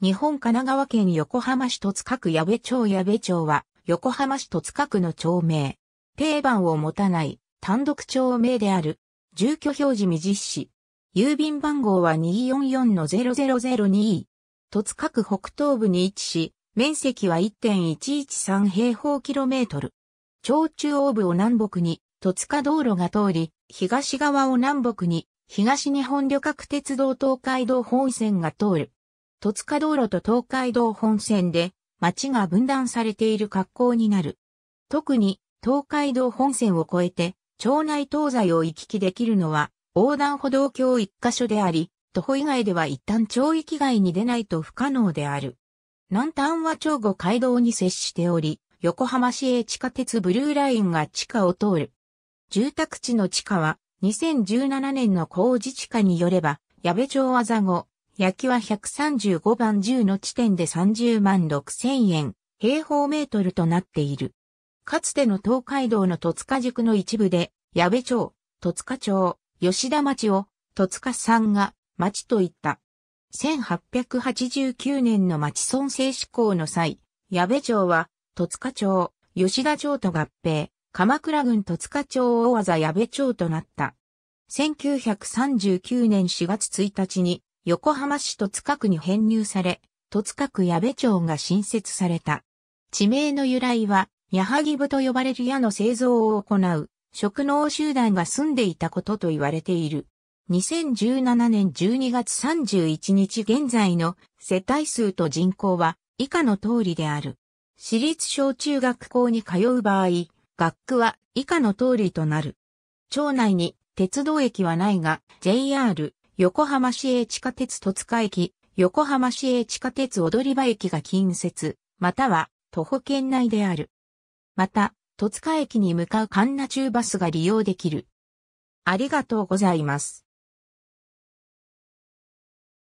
日本神奈川県横浜市戸塚区矢部町矢部町は、横浜市戸塚区の町名。定番を持たない単独町名である。住居表示未実施。郵便番号は244-0002。戸塚区北東部に位置し、面積は1.113平方キロメートル。町中央部を南北に、戸塚道路が通り、東側を南北に、東日本旅客鉄道東海道本線が通る。戸塚道路と東海道本線で街が分断されている格好になる。特に東海道本線を越えて町内東西を行き来できるのは横断歩道橋一箇所であり、徒歩以外では一旦町域外に出ないと不可能である。南端は町後街道に接しており、横浜市営地下鉄ブルーラインが地下を通る。住宅地の地下は2017年の工事地下によれば、矢部町あざご、焼きは135番10の地点で30万6千円平方メートルとなっている。かつての東海道の戸塚塾の一部で、矢部町、戸塚町、吉田町を戸塚さんが町と言った。1889年の町村制施行の際、矢部町は戸塚町、吉田町と合併、鎌倉郡戸塚町大技矢部町となった。1939年4月1日に横浜市戸塚区に編入され、戸塚区矢部町が新設された。地名の由来は、矢作部と呼ばれる矢の製造を行う、職能集団が住んでいたことと言われている。2017年12月31日現在の世帯数と人口は以下の通りである。私立小中学校に通う場合、学区は以下の通りとなる。町内に鉄道駅はないが、JR、横浜市営地下鉄戸塚駅、横浜市営地下鉄踊り場駅が近接、または徒歩圏内である。また、戸塚駅に向かう神奈中バスが利用できる。ありがとうございます。